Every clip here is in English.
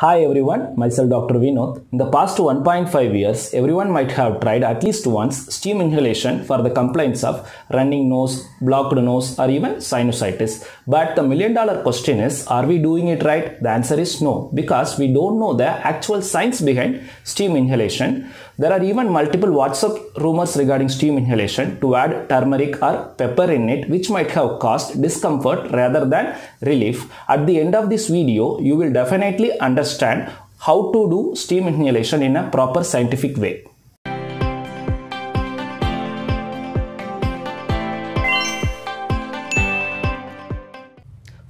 Hi everyone, myself Dr. Vinoth. In the past 1.5 years, everyone might have tried at least once steam inhalation for the complaints of running nose, blocked nose, or even sinusitis. But the million dollar question is are we doing it right? The answer is no, because we don't know the actual science behind steam inhalation. There are even multiple WhatsApp rumors regarding steam inhalation to add turmeric or pepper in it, which might have caused discomfort rather than relief. At the end of this video, you will definitely understand how to do steam inhalation in a proper scientific way.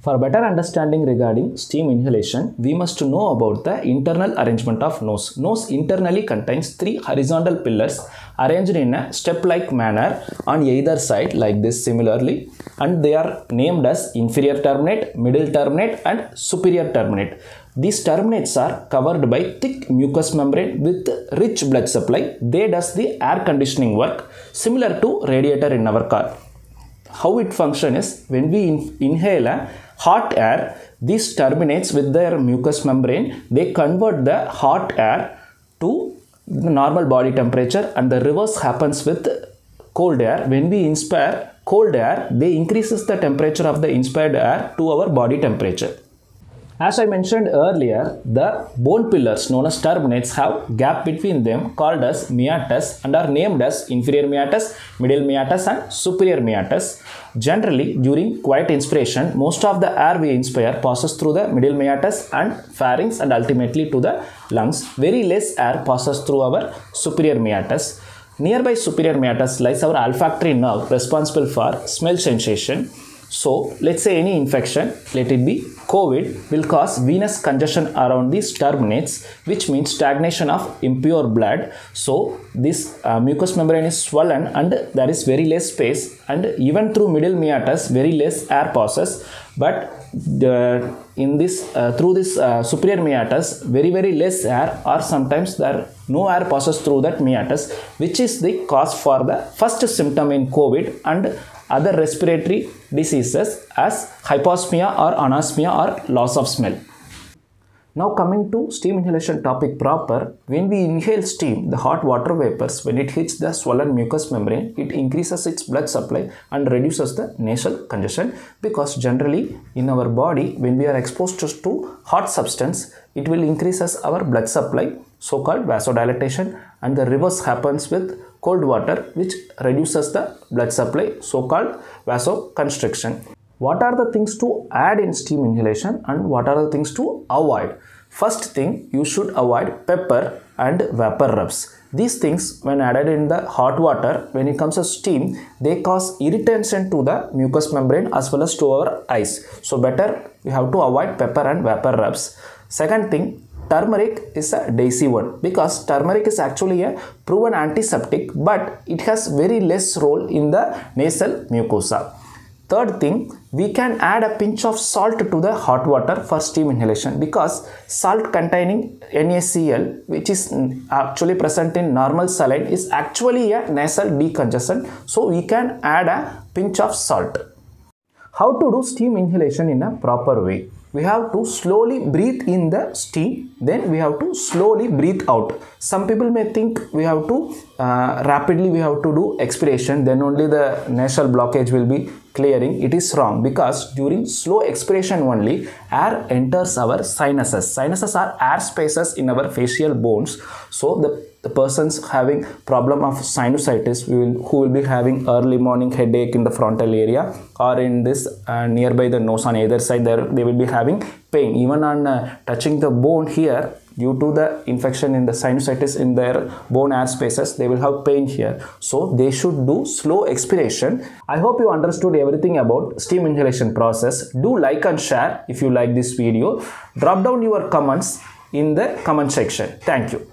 For better understanding regarding steam inhalation, we must know about the internal arrangement of nose. Nose internally contains three horizontal pillars arranged in a step-like manner on either side like this similarly and they are named as inferior turbinate, middle turbinate and superior turbinate. These turbinates are covered by thick mucous membrane with rich blood supply. They does the air conditioning work similar to radiator in our car. How it function is when we in, inhale a hot air these turbinates with their mucous membrane. They convert the hot air to the normal body temperature and the reverse happens with cold air. When we inspire cold air they increases the temperature of the inspired air to our body temperature as I mentioned earlier, the bone pillars known as turbinates have gap between them called as meatus and are named as inferior meatus, middle meatus and superior meatus. Generally, during quiet inspiration, most of the air we inspire passes through the middle meatus and pharynx and ultimately to the lungs. Very less air passes through our superior meatus. Nearby superior meatus lies our olfactory nerve responsible for smell sensation. So, let's say any infection, let it be COVID, will cause venous congestion around these turbinates, which means stagnation of impure blood. So, this uh, mucous membrane is swollen and there is very less space, and even through middle meatus, very less air passes. But the, in this uh, through this uh, superior meatus, very very less air, or sometimes there no air passes through that meatus, which is the cause for the first symptom in COVID and other respiratory diseases as hyposmia or anosmia or loss of smell. Now coming to steam inhalation topic proper, when we inhale steam, the hot water vapors, when it hits the swollen mucous membrane, it increases its blood supply and reduces the nasal congestion because generally in our body, when we are exposed to hot substance, it will increases our blood supply, so-called vasodilatation and the reverse happens with cold water which reduces the blood supply, so-called vasoconstriction. What are the things to add in steam inhalation and what are the things to avoid? First thing, you should avoid pepper and vapor rubs. These things when added in the hot water, when it comes to steam, they cause irritation to the mucous membrane as well as to our eyes. So better you have to avoid pepper and vapor rubs. Second thing, turmeric is a daisy one because turmeric is actually a proven antiseptic but it has very less role in the nasal mucosa. Third thing, we can add a pinch of salt to the hot water for steam inhalation because salt containing NaCl which is actually present in normal saline is actually a nasal decongestant so we can add a pinch of salt. How to do steam inhalation in a proper way? we have to slowly breathe in the steam then we have to slowly breathe out some people may think we have to uh, rapidly we have to do expiration then only the nasal blockage will be clearing it is wrong because during slow expiration only air enters our sinuses. Sinuses are air spaces in our facial bones. So the the persons having problem of sinusitis will, who will be having early morning headache in the frontal area or in this uh, nearby the nose on either side there they will be having pain. Even on uh, touching the bone here due to the infection in the sinusitis in their bone air spaces they will have pain here. So they should do slow expiration. I hope you understood everything about steam inhalation process. Do like and share if you like this video. Drop down your comments in the comment section. Thank you